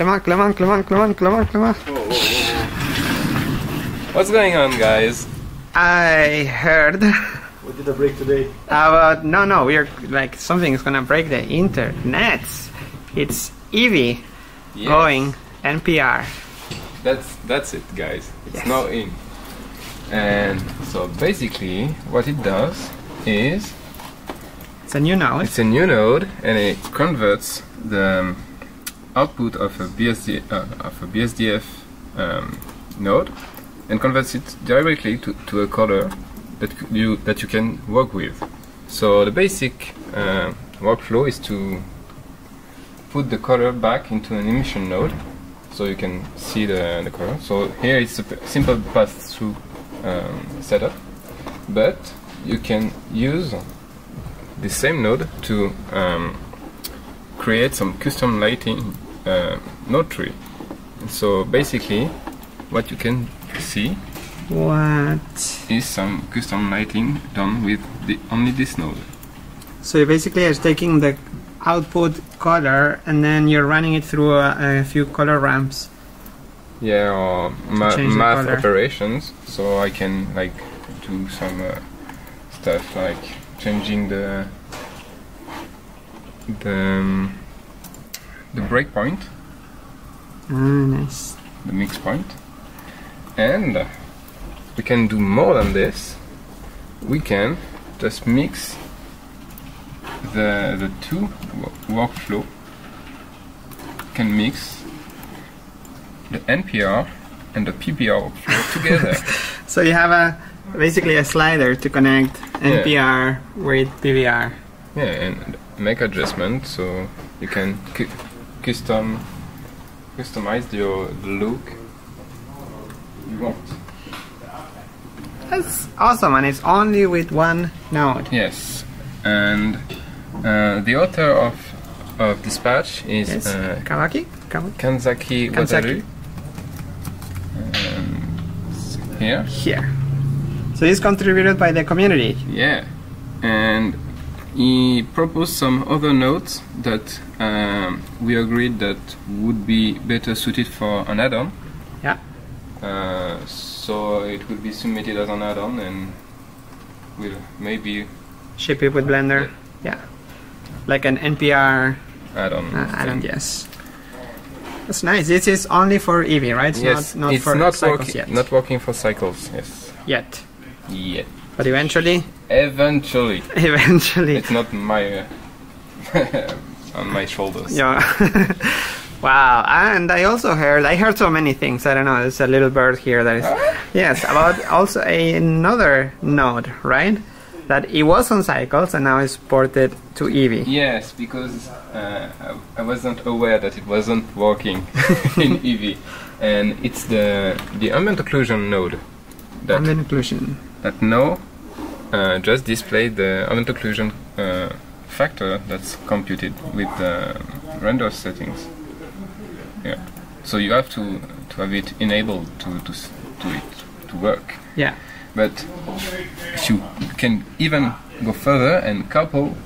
Clement, Clement, Clement, Clement, Clement, Clement. What's going on, guys? I heard We did a break today. about no, no. We're like something is gonna break the internet. It's Eevee Yes, going NPR. That's that's it, guys. It's Yes. now in. And so basically, what it does is It's a new node. it's a new node, and it converts the um, output of a BSD uh, of a BSDF um, node, and converts it directly to, to a color that you that you can work with. So the basic uh, workflow is to put the color back into an emission node, so you can see the, the color. So here it's a simple pass-through um, setup, but you can use the same node to um, create some custom lighting uh, node tree. So basically, what you can see What? is some custom lighting done with the, only this node. So you basically are taking the output color and then you're running it through a, a few color ramps. Yeah, or ma- math operations. So I can like do some uh, stuff like changing the the um, the breakpoint, Ah, nice. the mix point, and we can do more than this. We can just mix the the two workflow. Can mix the NPR and the PBR workflow together. So you have a basically a slider to connect NPR with PBR. Yeah, and make adjustment so you can cu- custom customize your look you want. That's awesome, and it's only with one node. Yes, and uh, the author of of this patch is Yes. uh, Kawaki? Kawaki? Kanzaki. Wataru. Um, here, Here. So it's contributed by the community. yeah, and he proposed some other notes that um, we agreed that would be better suited for an add-on. Yeah. Uh, so it will be submitted as an add-on and we'll maybe Ship it with Blender. Yeah. Like an NPR add-on. uh, add-on, yes. That's nice. This is only for Eevee, right? It's yes, not, not it's for not cycles working. yet. Not working for cycles. Yes. yet. Yet. But eventually, Eventually, eventually. it's not my uh, on my shoulders. Yeah. wow. And I also heard, I heard so many things. I don't know. There's a little bird here that is, yes, about also another node, right? That it was on cycles and now is ported to Eevee. Yes, because uh, I, I wasn't aware that it wasn't working in Eevee, and it's the the ambient occlusion node that Ambient occlusion. that now uh, just display the ambient occlusion uh, factor that's computed with the render settings. Yeah. So you have to to have it enabled to to to it to work. Yeah. But you can even go further and couple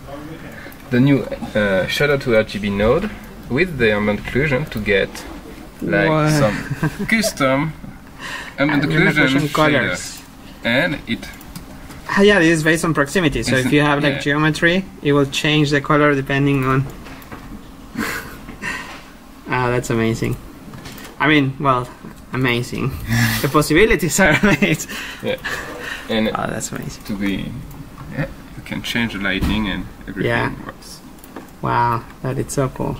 the new uh, Shader to RGB node with the ambient occlusion to get like some custom ambient occlusion colors. And it yeah, this is based on proximity. So if you have like yeah. geometry, it will change the color depending on. ah, that's amazing. I mean, well, amazing. the possibilities are amazing. yeah. And Oh, that's amazing. to be yeah, you can change the lighting and everything Yeah. works. Wow, that is so cool.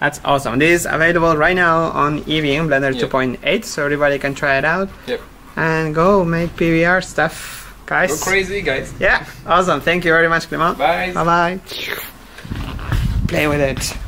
That's awesome. This is available right now on EVM Blender Yep. 2.8, so everybody can try it out Yep. and go make PVR stuff, guys. Go crazy guys. Yeah, awesome. Thank you very much, Clement. Bye. Bye bye. Play with it.